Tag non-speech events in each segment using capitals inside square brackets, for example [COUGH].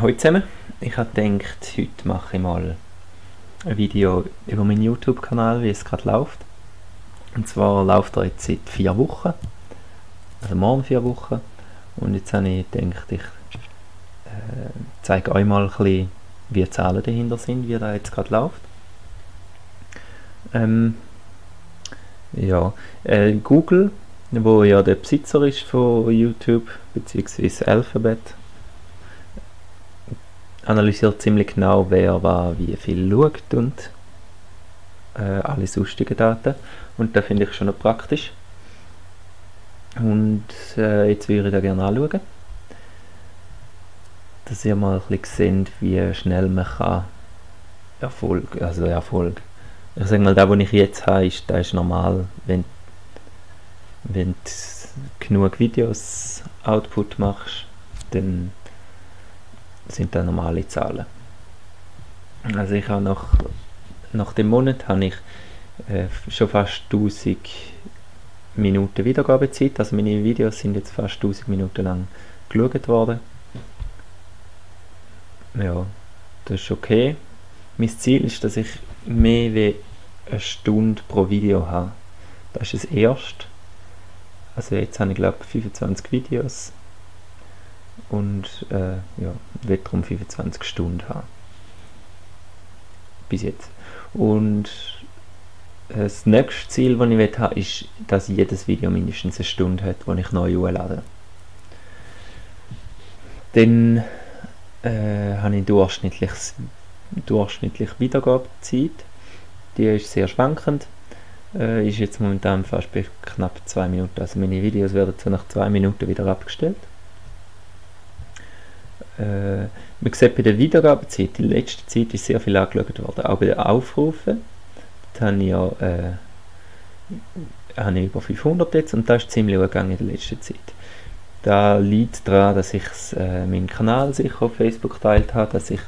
Hallo zusammen, ich habe gedacht, heute mache ich mal ein Video über meinen YouTube-Kanal, wie es gerade läuft. Und zwar läuft er jetzt seit vier Wochen, also morgen vier Wochen. Und jetzt habe ich gedacht, ich äh, zeige euch mal ein bisschen, wie die Zahlen dahinter sind, wie er jetzt gerade läuft. Ähm, ja, äh, Google, wo ja der Besitzer ist von YouTube, beziehungsweise Alphabet, analysiert ziemlich genau, wer war wie viel schaut und äh, alle sonstigen Daten. Und das finde ich schon noch praktisch. Und äh, jetzt würde ich da gerne anschauen. Dass ihr mal ein bisschen seht, wie schnell man kann Erfolg, also Erfolg. Ich sage mal, da wo ich jetzt habe, ist, das ist normal, wenn, wenn du genug Videos Output machst, dann sind da normale Zahlen. Also ich habe nach, nach dem Monat habe ich äh, schon fast 1000 Minuten Wiedergabezeit. Also meine Videos sind jetzt fast 1000 Minuten lang geschaut worden. Ja, das ist okay. Mein Ziel ist, dass ich mehr wie eine Stunde pro Video habe. Das ist das erste. Also jetzt habe ich glaube 25 Videos und äh, ja, wird darum 25 Stunden haben. Bis jetzt. Und das nächste Ziel, das ich habe, ist, dass jedes Video mindestens eine Stunde hat, das ich neu hochlade. Dann äh, habe ich durchschnittliches, durchschnittliche Wiedergabezeit. Die ist sehr schwankend. Äh, ist jetzt momentan fast bei knapp 2 Minuten. Also meine Videos werden so nach 2 Minuten wieder abgestellt. Äh, man sieht bei der Wiedergabezeit, die letzte Zeit ist sehr viel angeschaut worden. Auch bei den Aufrufen, da habe ich ja äh, habe ich über 500 jetzt und das ist ziemlich gegangen in der letzten Zeit. Da liegt daran, dass ich äh, meinen Kanal sicher auf Facebook geteilt habe, dass ich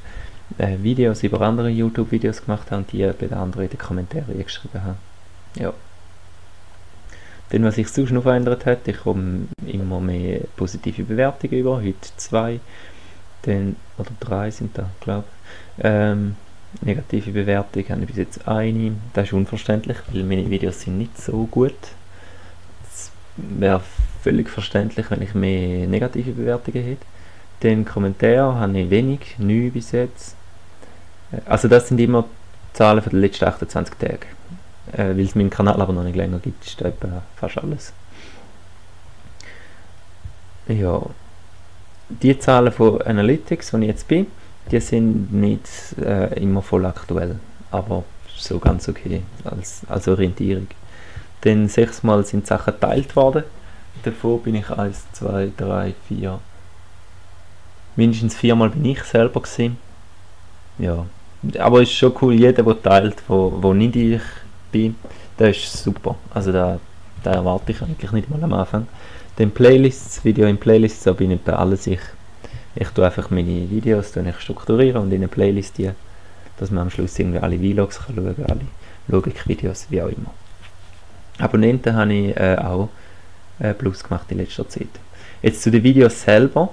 äh, Videos über andere YouTube-Videos gemacht habe und die bei den anderen in den Kommentaren geschrieben habe. Ja. Dann, was sich sonst noch verändert hat, ich komme immer mehr positive Bewertungen über, heute zwei dann, oder drei sind da, glaube ich. Ähm, negative Bewertung habe ich bis jetzt eine. Das ist unverständlich, weil meine Videos sind nicht so gut. Es wäre völlig verständlich, wenn ich mehr negative Bewertungen hätte. Den Kommentar habe ich wenig, neu bis jetzt. Äh, also das sind immer Zahlen für die letzten 28 Tage. Äh, weil es meinen Kanal aber noch nicht länger gibt, ist da etwa fast alles. Ja, die Zahlen von Analytics, wo ich jetzt bin, die sind nicht äh, immer voll aktuell, aber so ganz okay als, als Orientierung. Denn sechsmal sind Sachen geteilt worden. Davor bin ich 1, 2, 3, 4. Mindestens viermal bin ich selber gewesen. Ja. Aber ist schon cool, jeder, der teilt, wo, wo nicht ich bin, das ist super. Also da, da erwarte ich eigentlich nicht mal am Anfang den Playlists, Video in Playlists, so bin bei alles ich. Ich tue einfach meine Videos ich strukturieren und in eine Playlist die, dass man am Schluss irgendwie alle Vlogs kann schauen kann, alle Logikvideos, wie auch immer. Abonnenten habe ich äh, auch äh, Plus gemacht in letzter Zeit. Jetzt zu den Videos selber.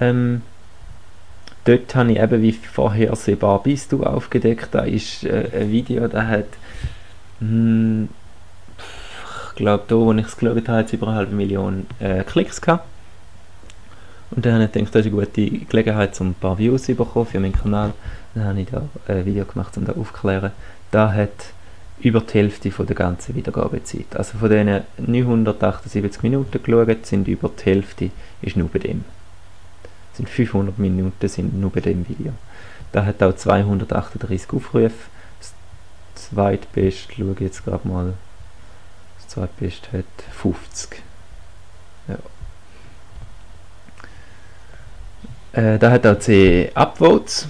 Ähm, dort habe ich eben wie vorhersehbar bist du aufgedeckt. Da ist äh, ein Video, das hat mh, hm, ich glaube, da, wo ich es geschaut habe, hat es über eine halbe Million äh, Klicks gehabt. Und dann habe ich gedacht, das ist eine gute Gelegenheit, um ein paar Views zu bekommen für meinen Kanal. Dann habe ich da ein Video gemacht, um das aufzuklären. Da hat über die Hälfte von der ganzen Wiedergabezeit. Also von diesen 978 Minuten geschaut, sind über die Hälfte ist nur bei dem. Das sind 500 Minuten sind nur bei dem Video. Da hat auch 238 Aufrufe. Das zweitbeste schaue ich jetzt gerade mal zweitbeste hat 50. Ja. Äh, da hat auch 10 Upvotes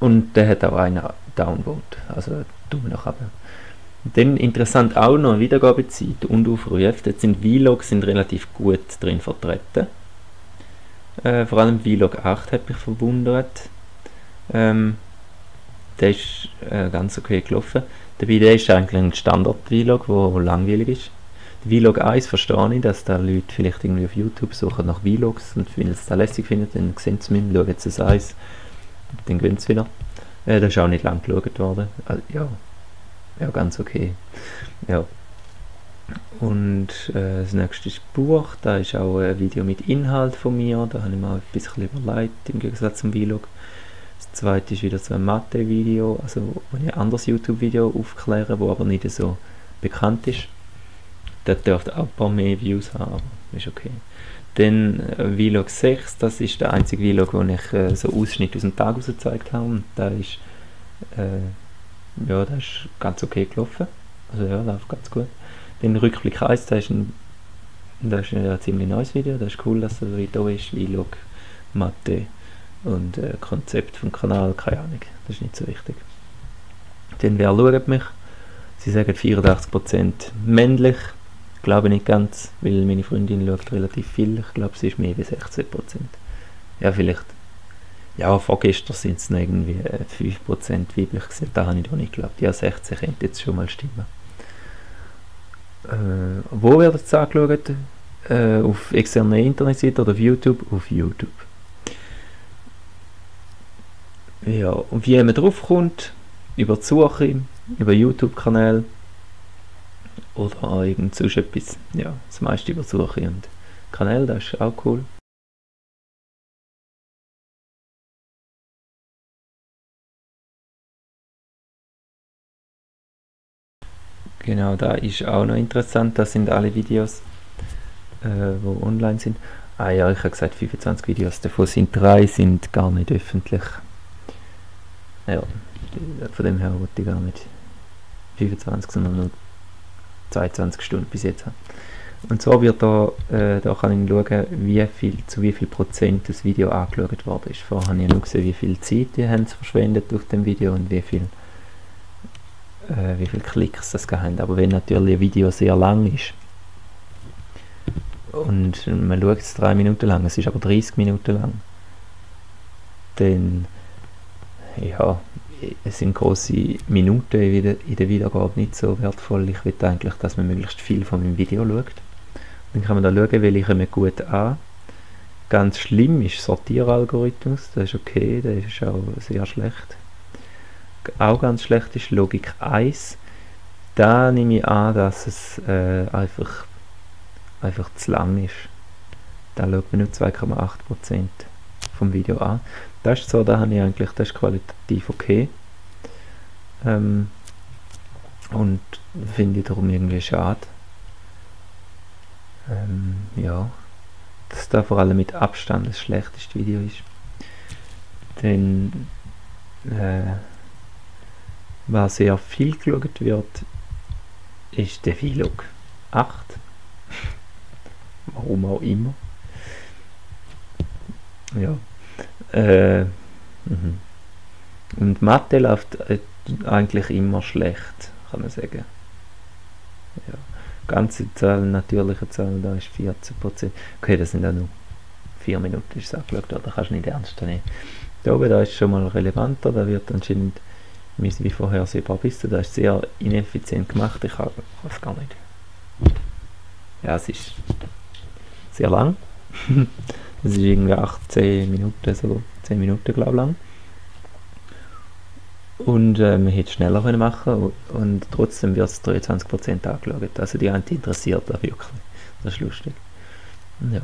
und der hat auch einen Downvote, also Daumen nach oben. Dann interessant auch noch Wiedergabezeit und Aufrufe. Dort sind Vlogs sind relativ gut drin vertreten. Äh, vor allem Vlog 8 hat mich verwundert. Ähm, der ist äh, ganz okay gelaufen. Der ist eigentlich ein Standard-Vlog, der langweilig ist. Vlog 1 verstehe ich, dass da Leute vielleicht irgendwie auf YouTube suchen nach Vlogs und wenn sie es da lässig finden, dann sehen sie mich, schauen sie es eins, dann gewinnen sie wieder. Äh, das ist auch nicht lang geschaut worden. Also, ja, ja, ganz okay. Ja. Und äh, das nächste ist Buch, da ist auch ein Video mit Inhalt von mir, da habe ich mir bisschen überlegt, im Gegensatz zum Vlog. Das zweite ist wieder so ein Mathe-Video, also wo ich ein anderes YouTube-Video aufkläre, wo aber nicht so bekannt ist. Das dürfte auch ein paar mehr Views haben, ist okay. Dann äh, Vlog 6, das ist der einzige Vlog, wo ich äh, so Ausschnitte aus dem Tag gezeigt habe. Und da ist, äh, ja, das ist ganz okay gelaufen. Also ja, läuft ganz gut. Dann Rückblick 1, das ist ein, das ist ein ziemlich neues Video. Das ist cool, dass er da ist. Vlog, Mathe und äh, Konzept vom Kanal, keine Ahnung. Das ist nicht so wichtig. Dann wer schaut mich? Sie sagen 84% männlich. Glaube nicht ganz, weil meine Freundin schaut relativ viel. Ich glaube, sie ist mehr als 16%. Ja, vielleicht. Ja, vorgestern sind es irgendwie 5% äh, weiblich gesehen. Da habe ich doch nicht geglaubt. Ja, 16 könnte jetzt schon mal stimmen. Äh, wo wird es angeschaut? Äh, auf externer Internetseite oder auf YouTube? Auf YouTube. Ja, und wie man drauf kommt, über die Suche, über YouTube-Kanal oder irgend sonst etwas. Ja, das meiste über Suche und Kanal, das ist auch cool. Genau, da ist auch noch interessant, das sind alle Videos, äh, online sind. Ah ja, ich habe gesagt 25 Videos, davon sind drei sind gar nicht öffentlich. Ja, von dem her wollte ich gar nicht 25, sondern nur 22 Stunden bis jetzt haben. Und so wird da, äh, da kann ich schauen, wie viel, zu wie viel Prozent das Video angeschaut worden ist. Vorher habe ich nur gesehen, wie viel Zeit die haben verschwendet durch dem Video und wie viel, äh, wie viel Klicks das haben. Aber wenn natürlich ein Video sehr lang ist und man schaut es drei Minuten lang, es ist aber 30 Minuten lang, dann ja, es sind große Minuten in der Wiedergabe nicht so wertvoll. Ich will eigentlich, dass man möglichst viel von meinem Video schaut. Dann kann man da schauen, welche kommen gut an. Ganz schlimm ist Sortieralgorithmus, das ist okay, der ist auch sehr schlecht. Auch ganz schlecht ist Logik 1. Da nehme ich an, dass es äh, einfach, einfach zu lang ist. Da schaut man nur 2,8% vom Video an. Das ist so, da habe ich eigentlich, das ist qualitativ okay. Ähm, und finde ich darum irgendwie schade. Ähm, ja, dass da vor allem mit Abstand das schlechteste Video ist. Denn äh, was sehr viel geschaut wird, ist der Vlog 8. [LAUGHS] Warum auch immer. Ja. Äh, mhm. Und Mathe läuft äh, eigentlich immer schlecht, kann man sagen. Ja. Ganze Zahlen, natürliche Zahlen, da ist 14%. Okay, das sind auch nur 4 Minuten, ist es angeschaut, da kannst du nicht ernst nehmen. Da oben, da ist schon mal relevanter, da wird anscheinend wie vorhersehbar wissen, da ist sehr ineffizient gemacht, ich weiß gar nicht. Ja, es ist sehr lang. [LAUGHS] Es ist irgendwie 18 Minuten, so 10 Minuten glaube ich lang. Und äh, man hätte es schneller können machen und, und trotzdem wird es 23% angeschaut. Also die einen interessiert da wirklich. Das ist lustig. Ja.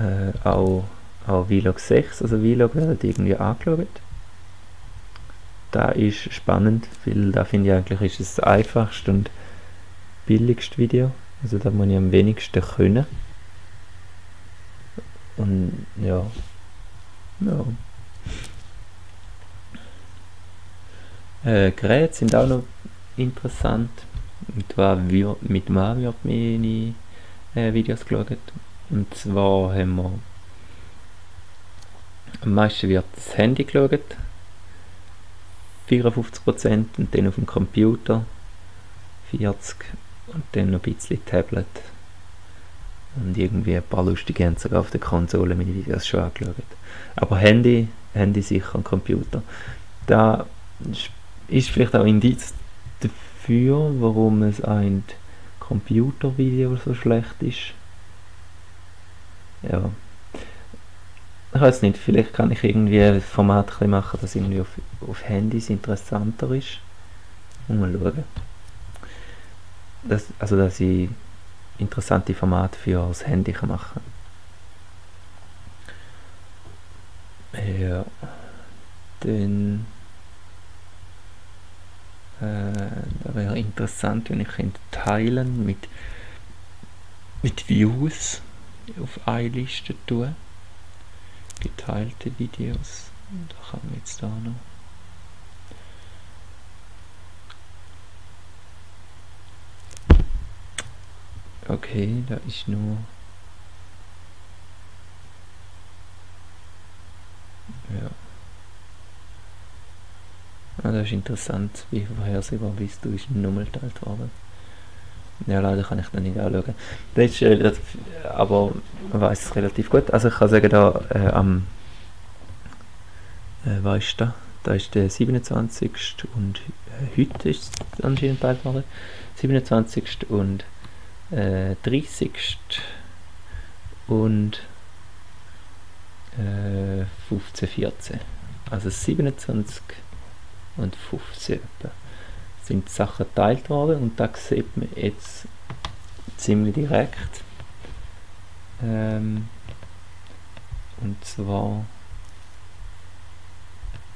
Äh, auch, auch Vlog 6, also Vlog wird irgendwie angeschaut. Da ist spannend, weil da finde ich eigentlich ist es das einfachste und billigste Video. Also da muss ich am wenigsten können. Und ja. Ja. Äh, Geräte sind auch noch interessant. Und zwar mit wem wird meine äh, Videos geschaut. Und zwar haben wir am meisten wird das Handy geschaut. 54% und dann auf dem Computer 40% und dann noch ein bisschen Tablet und irgendwie ein paar lustige haben sogar auf der Konsole meine Videos schon angeschaut. Aber Handy, Handy sicher und Computer. Da ist vielleicht auch ein Indiz dafür, warum es ein Computervideo so schlecht ist. Ja. Ich weiß nicht, vielleicht kann ich irgendwie ein Format machen, das irgendwie auf, auf Handys interessanter ist. mal schauen. Das, also, dass ich interessante Formate für das Handy kann machen Ja. Dann. Äh, wäre interessant, wenn ich könnte teilen mit, mit Views auf eine Liste tun geteilte Videos. Da haben wir jetzt da noch. Okay, da ist nur ja. Ah, das ist interessant, wie vorhersehbar bist du ist nochmal geteilt worden. Ja, leider kann ich da nicht anschauen. Das ist, äh, das, aber man weiß es relativ gut. Also ich kann sagen, da äh, am äh, was ist da? Da ist der 27. und äh, heute ist es anscheinend teilt worden. 27. und äh, 30. und äh, 15, 14. Also 27 und 15 etwa sind Sachen geteilt worden und da sieht man jetzt ziemlich direkt. Ähm, und zwar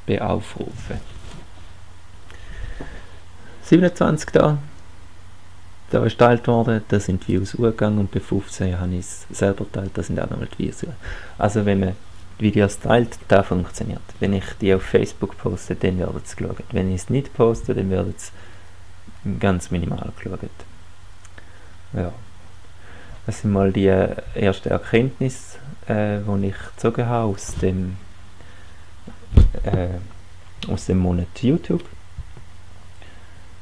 beaufrufen. 27 da, da geteilt worden, da sind die Views angegangen und bei 15 habe ich es selber geteilt, da sind auch nochmal die Views. Also wenn man die Videos teilt, da funktioniert. Wenn ich die auf Facebook poste, dann wird es geschaut. Wenn ich es nicht poste, dann wird es ganz minimal geschaut. Ja. Das sind mal die ersten Erkenntnisse, äh, die ich gezogen habe aus dem, äh, aus dem Monat YouTube.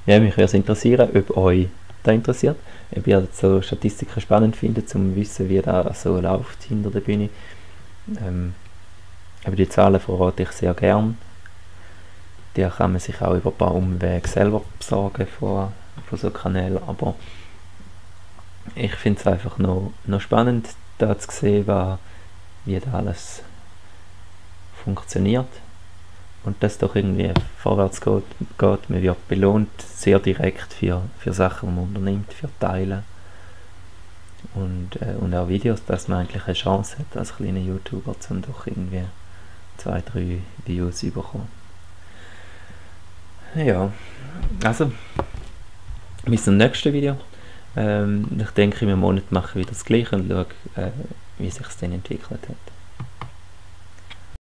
Ja, mich würde es interessieren, ob euch das interessiert. Ob ihr so Statistiken spannend findet, um zu wissen, wie das so läuft hinter der Bühne. Ähm, aber die Zahlen verrate ich sehr gern. Die kann man sich auch über ein paar Umwege selber besorgen von, von so Kanälen. Aber ich finde es einfach noch, noch spannend, da zu sehen, wie das alles funktioniert. Und dass doch irgendwie vorwärts geht, geht. Man wird belohnt sehr direkt für, für Sachen, die man unternimmt, für Teilen. Und, äh, und auch Videos, dass man eigentlich eine Chance hat als kleiner YouTuber, um doch irgendwie zwei, drei Videos bekommen. Ja, also bis zum nächsten Video. Ähm, ich denke, im Monat mache ich wieder das gleiche und schaue, äh, wie sich es dann entwickelt hat.